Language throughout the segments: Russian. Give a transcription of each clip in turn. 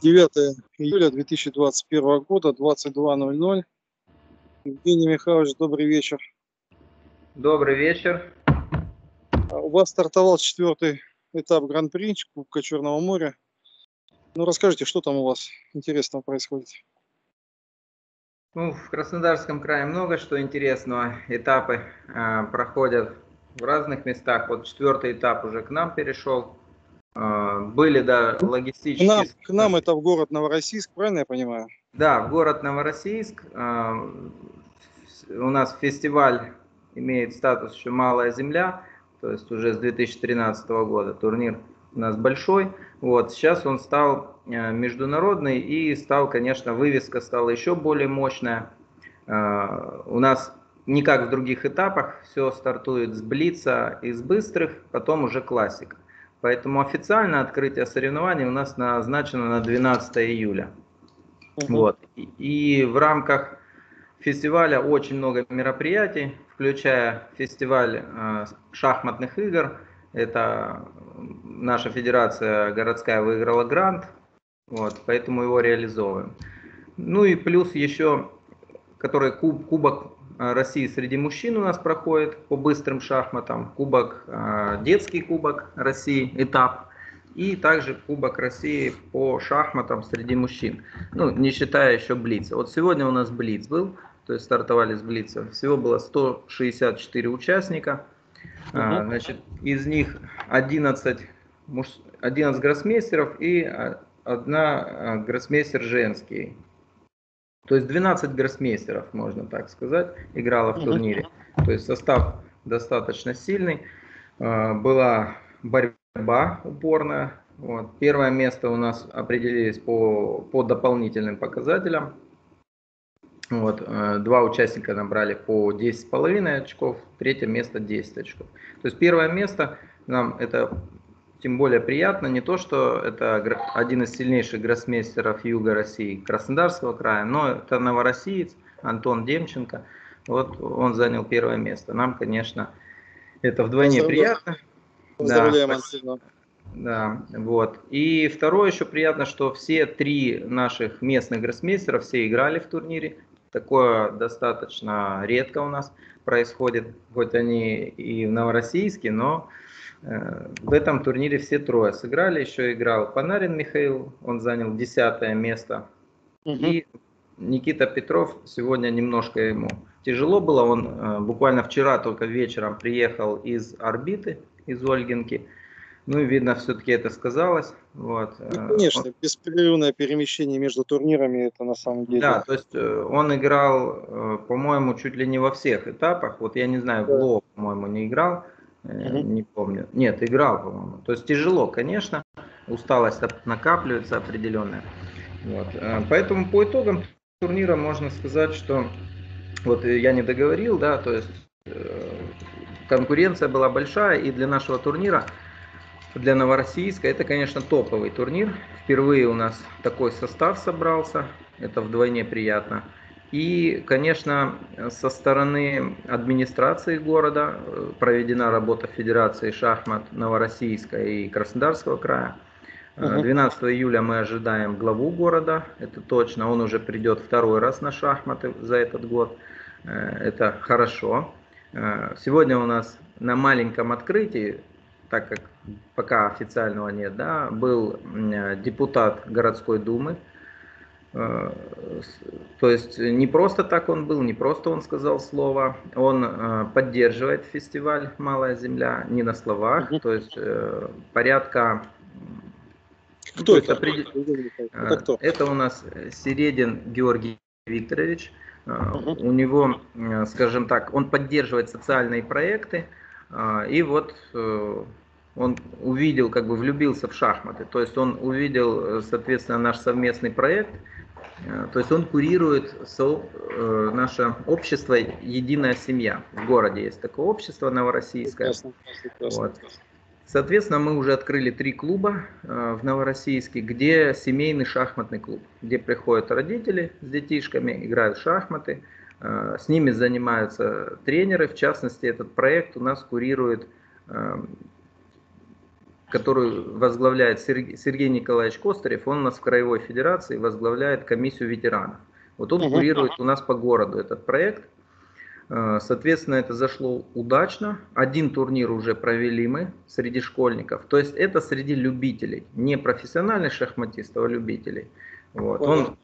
9 июля 2021 года, 22.00. Евгений Михайлович, добрый вечер. Добрый вечер. А у вас стартовал четвертый этап Гран-при Кубка Черного моря. Ну, расскажите, что там у вас интересного происходит? Ну, в Краснодарском крае много что интересного. Этапы э, проходят в разных местах. Вот четвертый этап уже к нам перешел. Э, были, да, логистические... К нам, к нам это в город Новороссийск, правильно я понимаю? Да, в город Новороссийск. Э, у нас фестиваль имеет статус еще «Малая земля», то есть уже с 2013 года турнир у нас большой. Вот, сейчас он стал э, международный и стал, конечно, вывеска стала еще более мощная. Э, у нас не как в других этапах, все стартует с блица из быстрых, потом уже классика. Поэтому официально открытие соревнований у нас назначено на 12 июля. Угу. Вот. И, в рамках фестиваля очень много мероприятий, включая фестиваль э, шахматных игр. Это наша федерация городская выиграла грант, вот, поэтому его реализовываем. Ну и плюс еще, который куб, Кубок России среди мужчин у нас проходит по быстрым шахматам, кубок, э, детский кубок России, этап, и также Кубок России по шахматам среди мужчин, ну, не считая еще Блица. Вот сегодня у нас Блиц был, то есть стартовали с Блица. Всего было 164 участника. Угу. Значит, из них 11, муж... 11 гроссмейстеров и одна гроссмейстер женский. То есть 12 гроссмейстеров, можно так сказать, играло в турнире. То есть состав достаточно сильный. А, была борьба упорная. Вот. Первое место у нас определились по, по дополнительным показателям. Вот, э, два участника набрали по 10,5 очков, третье место 10 очков. То есть первое место нам это тем более приятно, не то, что это один из сильнейших гроссмейстеров Юга России, Краснодарского края, но это новороссиец Антон Демченко. Вот он занял первое место. Нам, конечно, это вдвойне приятно. Поздравляем, да, Антона. Да, вот. И второе еще приятно, что все три наших местных гроссмейстера, все играли в турнире. Такое достаточно редко у нас происходит, хоть они и в Новороссийске, но в этом турнире все трое сыграли. Еще играл Панарин Михаил, он занял десятое место. Угу. И Никита Петров сегодня немножко ему тяжело было. Он э, буквально вчера только вечером приехал из орбиты, из Ольгинки. Ну и видно, все-таки это сказалось. Вот. Ну, конечно, он... беспрерывное перемещение между турнирами это на самом деле. Да, то есть э, он играл, э, по-моему, чуть ли не во всех этапах. Вот я не знаю, да. в Ло, по-моему, не играл, угу. не помню. Нет, играл, по-моему. То есть тяжело, конечно, усталость накапливается определенная. Вот. Поэтому по итогам турнира можно сказать, что вот я не договорил, да, то есть конкуренция была большая, и для нашего турнира для Новороссийска. Это, конечно, топовый турнир. Впервые у нас такой состав собрался. Это вдвойне приятно. И, конечно, со стороны администрации города э, проведена работа Федерации шахмат Новороссийска и Краснодарского края. 12 июля мы ожидаем главу города, это точно. Он уже придет второй раз на шахматы за этот год. Э, это хорошо. Э, сегодня у нас на маленьком открытии так как пока официального нет, да, был депутат городской думы. Э, то есть не просто так он был, не просто он сказал слово, он э, поддерживает фестиваль «Малая земля» не на словах, то есть э, порядка... Кто это? При... это, кто? это у нас Середин Георгий Викторович. У него, скажем так, он поддерживает социальные проекты, и вот он увидел, как бы влюбился в шахматы. То есть он увидел, э, соответственно, наш совместный проект. Э, то есть он курирует со, э, наше общество «Единая семья». В городе есть такое общество новороссийское. Прекрасно, прекрасно. Вот. Соответственно, мы уже открыли три клуба э, в Новороссийске, где семейный шахматный клуб, где приходят родители с детишками, играют в шахматы, э, с ними занимаются тренеры. В частности, этот проект у нас курирует которую возглавляет Сергей, Николаевич Костарев, он у нас в Краевой Федерации возглавляет комиссию ветеранов. Вот он курирует у нас по городу этот проект. Э, соответственно, это зашло удачно. Один турнир уже провели мы среди школьников. То есть это среди любителей, не профессиональных шахматистов, а любителей. Вот. Он,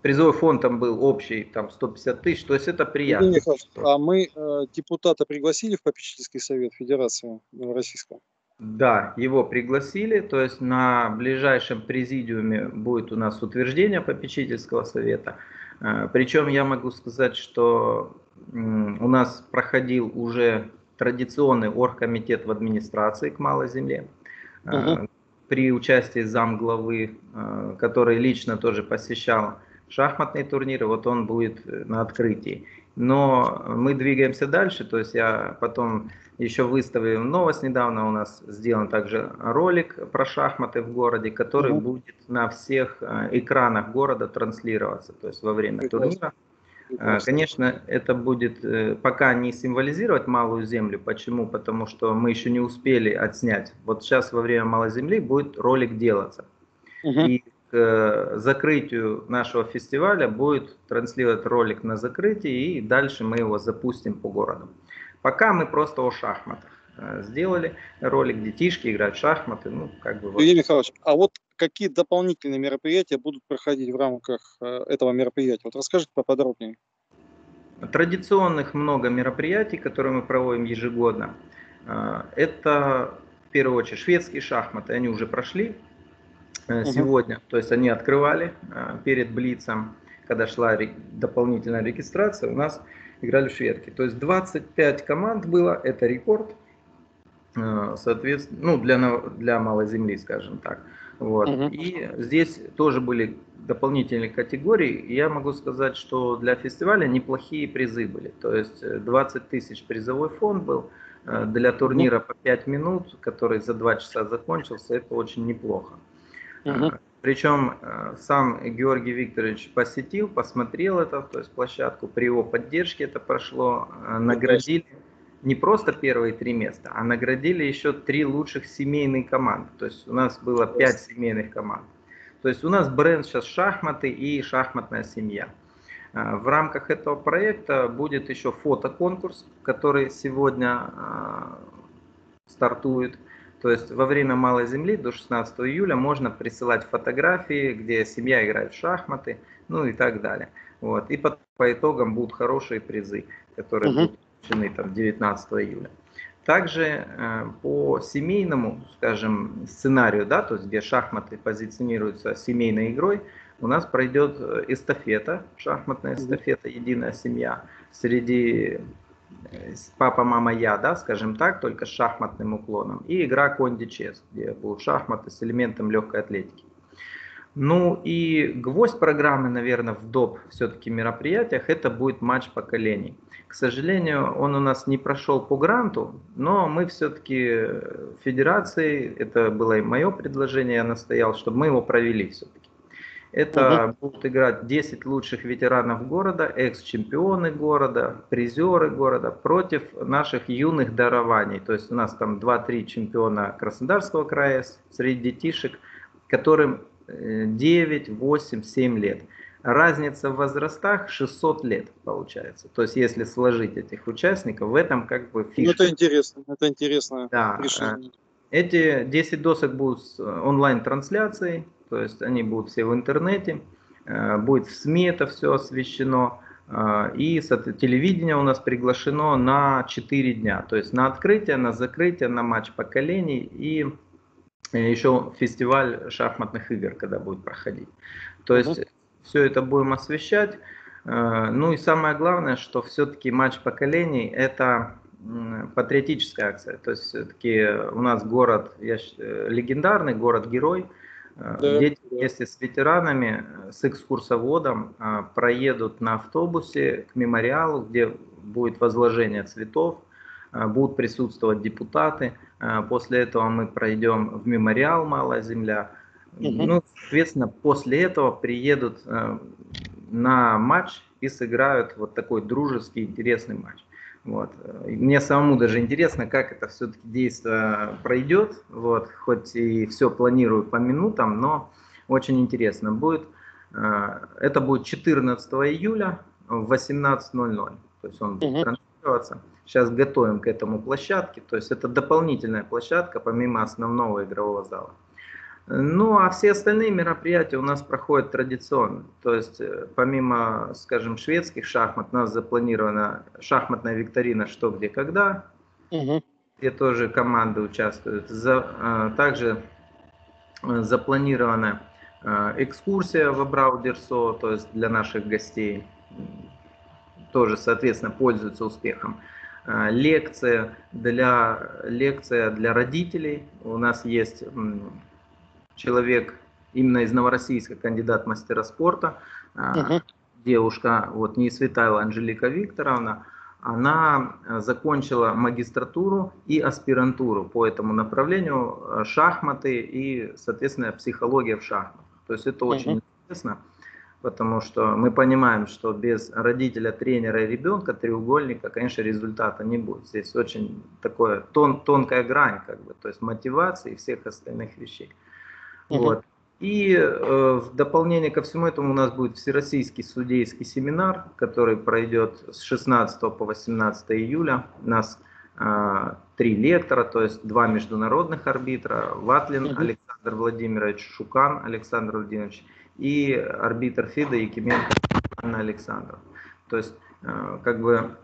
призовой фонд там был общий, там 150 тысяч, то есть это приятно. а мы э, депутата пригласили в попечительский совет Федерации Российского? Да, его пригласили, то есть на ближайшем президиуме будет у нас утверждение попечительского совета. Э, Причем я могу сказать, что у нас проходил уже традиционный оргкомитет в администрации к Малой Земле. Угу. При участии замглавы, э, который лично тоже посещал шахматные турниры, вот он будет на открытии. Но мы двигаемся дальше, то есть я потом еще выставил новость недавно, у нас сделан также ролик про шахматы в городе, который угу. будет на всех э, экранах города транслироваться, то есть во время Прекрасно. турнира. Прекрасно. Конечно, это будет э, пока не символизировать малую землю. Почему? Потому что мы еще не успели отснять. Вот сейчас во время малой земли будет ролик делаться. Угу. И к э, закрытию нашего фестиваля будет транслировать ролик на закрытии, и дальше мы его запустим по городу. Пока мы просто о шахматах э, сделали ролик, детишки играют в шахматы, ну, как бы... Вот. Евгений Михайлович, а вот какие дополнительные мероприятия будут проходить в рамках э, этого мероприятия? Вот расскажите поподробнее. Традиционных много мероприятий, которые мы проводим ежегодно. Это, в первую очередь, шведские шахматы, они уже прошли, Э, сегодня. То есть они открывали э, перед Блицем, когда шла дополнительная регистрация, у нас играли шведки. То есть 25 команд было, это рекорд, э, соответственно, ну, для, для малой земли, скажем так. Вот. Угу. И здесь тоже были дополнительные категории. Я могу сказать, что для фестиваля неплохие призы были. То есть 20 тысяч призовой фонд был для турнира по 5 минут, который за 2 часа закончился. Это очень неплохо. Угу. Причем э, сам Георгий Викторович посетил, посмотрел это, то есть площадку, при его поддержке это прошло, э, наградили не просто первые три места, а наградили еще три лучших семейные команды. То есть у нас было пять семейных команд. То есть у нас бренд сейчас шахматы и шахматная семья. В рамках этого проекта будет еще фотоконкурс, который сегодня стартует. То есть во время Малой Земли до 16 июля можно присылать фотографии, где семья играет в шахматы, ну и так далее. Вот. И по, по итогам будут хорошие призы, которые угу. будут вручены там 19 июля. Также э, по семейному, скажем, сценарию, да, то есть где шахматы позиционируются семейной игрой, у нас пройдет э, эстафета, шахматная эстафета «Единая семья» среди папа, мама, я, да, скажем так, только с шахматным уклоном. И игра Конди Чес, где будут шахматы с элементом легкой атлетики. Ну и гвоздь программы, наверное, в доп. все-таки мероприятиях, это будет матч поколений. К сожалению, он у нас не прошел по гранту, но мы все-таки федерации, это было и мое предложение, я настоял, чтобы мы его провели все-таки. Это угу. будут играть 10 лучших ветеранов города, экс-чемпионы города, призеры города против наших юных дарований. То есть у нас там 2-3 чемпиона Краснодарского края среди детишек, которым 9, 8, 7 лет. Разница в возрастах 600 лет получается. То есть если сложить этих участников, в этом как бы фишка. Ну, это интересно, это интересно. Да. Решение. Эти 10 досок будут с онлайн-трансляцией то есть они будут все в интернете, э, будет в СМИ это все освещено, э, и телевидение у нас приглашено на 4 дня, то есть на открытие, на закрытие, на матч поколений и еще фестиваль шахматных игр, когда будет проходить. То есть все это будем освещать. Э, ну и самое главное, что все-таки матч поколений это патриотическая акция. То есть все-таки у нас город я, легендарный, город-герой, да. Дети вместе с ветеранами, э, с экскурсоводом э, проедут на автобусе к мемориалу, где будет возложение цветов, э, будут присутствовать депутаты. После этого мы пройдем в мемориал «Малая земля». Угу. Ну, соответственно, после этого приедут на матч и сыграют вот такой дружеский, интересный матч. Вот. Мне самому даже интересно, как это все-таки действие пройдет. Вот. Хоть и все планирую по минутам, но очень интересно. Будет, э, это будет 14 июля в 18.00. То есть он будет угу. транслироваться. Сейчас готовим к этому площадке. То есть это дополнительная площадка помимо основного игрового зала. Ну, а все остальные мероприятия у нас проходят традиционно. То есть, э, помимо, скажем, шведских шахмат, у нас запланирована шахматная викторина «Что, где, когда», угу. где тоже команды участвуют. За, э, также э, запланирована экскурсия в Абраудерсо, то есть для наших гостей, тоже, соответственно, пользуются успехом. Лекция для, лекция для родителей. У нас есть человек именно из Новороссийска, кандидат мастера спорта, угу. девушка, вот не Светаева Анжелика Викторовна, она э, закончила магистратуру и аспирантуру по этому направлению, э, шахматы и, соответственно, психология в шахматах. То есть это очень угу. интересно, потому что мы понимаем, что без родителя, тренера и ребенка, треугольника, конечно, результата не будет. Здесь очень такое тон, тонкая грань, как бы, то есть мотивации и всех остальных вещей. Угу. Вот. И э, в дополнение ко всему этому у нас будет Всероссийский судейский семинар, который пройдет с 16 по 18 июля. У нас э, три лектора, то есть два международных арбитра, Ватлин угу. Александр Владимирович, Шукан Александр Владимирович и арбитр ФИДа Якименко Анна Александров. То есть, э, как бы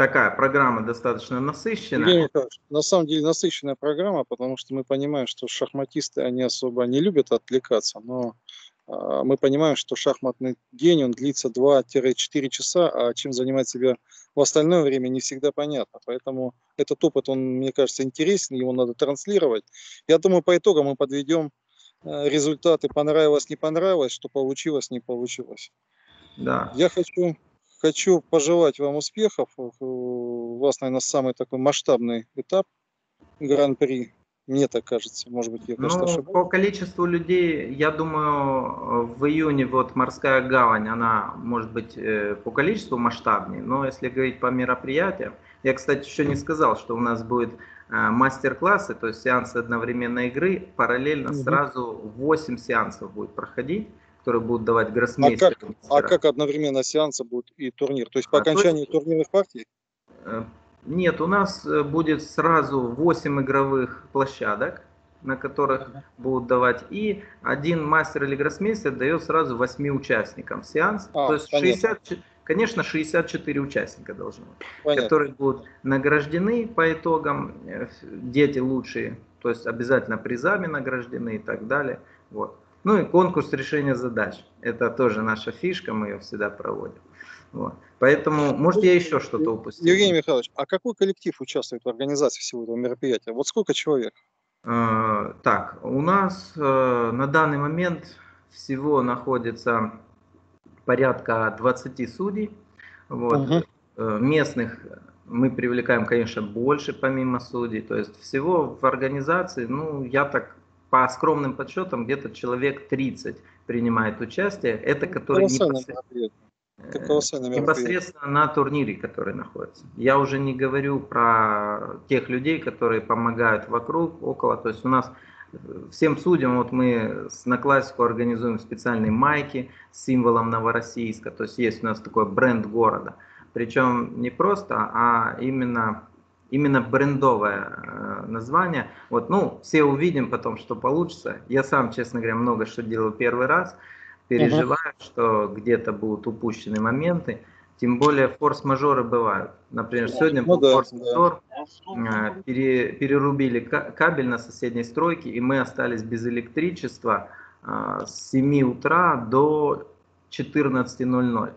такая программа достаточно насыщенная. на самом деле насыщенная программа, потому что мы понимаем, что шахматисты, они особо не любят отвлекаться, но э, мы понимаем, что шахматный день, он длится 2-4 часа, а чем занимать себя в остальное время не всегда понятно. Поэтому этот опыт, он, мне кажется, интересен, его надо транслировать. Я думаю, по итогам мы подведем э, результаты, понравилось, не понравилось, что получилось, не получилось. Да. Я хочу Хочу пожелать вам успехов. У вас, наверное, самый такой масштабный этап Гран-при. Мне так кажется, может быть, я конечно, ну, ошибаюсь. По количеству людей, я думаю, в июне вот морская гавань, она может быть э, по количеству масштабнее, но если говорить по мероприятиям, я, кстати, еще не сказал, что у нас будет э, мастер-классы, то есть сеансы одновременной игры, параллельно угу. сразу 8 сеансов будет проходить которые будут давать гроссмейстеры. А как, а как одновременно сеансы будут и турнир? То есть по а, окончании есть, турнирных партий? Э, нет, у нас э, будет сразу 8 игровых площадок, на которых будут давать. И один мастер или гроссмейстер дает сразу 8 участникам сеанс. А, То есть 60, конечно, 64 участника должно быть, понятно. которые будут награждены по итогам, э, дети лучшие, то есть обязательно призами награждены и так далее. Вот. Ну и конкурс решения задач. Это тоже наша фишка, мы ее всегда проводим. Вот. Поэтому, может, я еще что-то упустил. Евгений Михайлович, а какой коллектив участвует в организации всего этого мероприятия? Вот сколько человек? Э, так, у нас э, на данный момент всего находится порядка 20 судей. Вот. Угу. Э, местных мы привлекаем, конечно, больше помимо судей. То есть всего в организации, ну, я так по скромным подсчетам, где-то человек 30 принимает участие. Это которые непосредственно, непосредственно на турнире, который находится. Я уже не говорю про тех людей, которые помогают вокруг, около. То есть у нас всем судьям, вот мы на классику организуем специальные майки с символом Новороссийска. То есть есть у нас такой бренд города. Причем не просто, а именно именно брендовое э, название. Вот, ну, все увидим потом, что получится. Я сам, честно говоря, много что делал первый раз. Переживаю, uh-huh. что где-то будут упущены моменты. Тем более форс-мажоры бывают. Например, сегодня ну, был да, форс-мажор, да. Э, пере, перерубили кабель на соседней стройке, и мы остались без электричества э, с 7 утра до 14.00.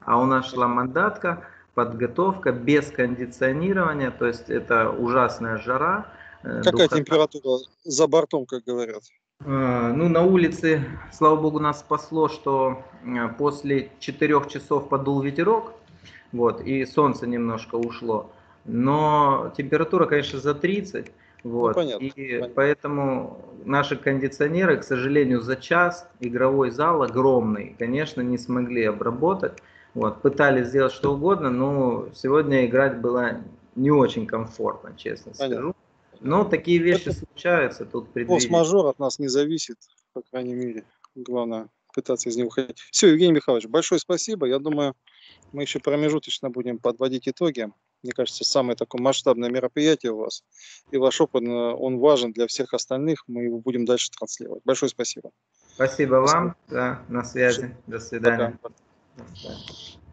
А у нас шла мандатка, подготовка без кондиционирования, то есть это ужасная жара. Э, Какая духота. температура за бортом, как говорят? А, ну, на улице, слава богу, нас спасло, что э, после 4 часов подул ветерок, вот, и солнце немножко ушло. Но температура, конечно, за 30. Вот. Ну, понятно, и понятно. поэтому наши кондиционеры, к сожалению, за час игровой зал огромный, конечно, не смогли обработать. Вот, пытались сделать что угодно, но сегодня играть было не очень комфортно, честно Понятно. скажу. Но такие вещи случаются, тут предвидеть. Форс-мажор от нас не зависит, по крайней мере. Главное пытаться из него выходить. Все, Евгений Михайлович, большое спасибо. Я думаю, мы еще промежуточно будем подводить итоги. Мне кажется, самое такое масштабное мероприятие у вас. И ваш опыт, э, он важен для всех остальных. Мы его будем дальше транслировать. Большое спасибо. Спасибо вам, да, на связи. До свидания. Пока. Thank you.